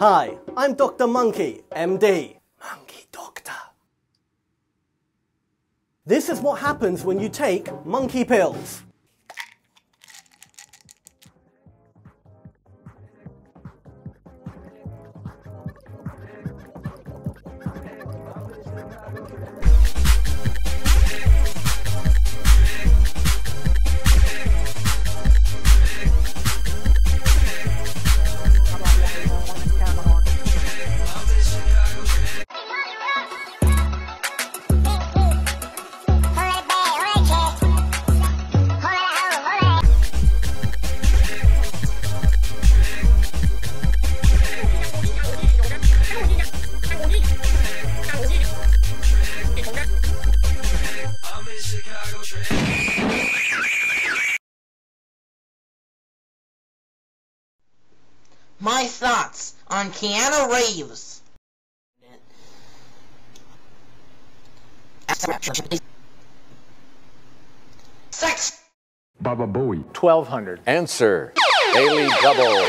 Hi, I'm Dr. Monkey, MD. Monkey Doctor. This is what happens when you take monkey pills. My thoughts on Keanu Reeves. Sex. Baba Booey. 1200. Answer. Daily Double.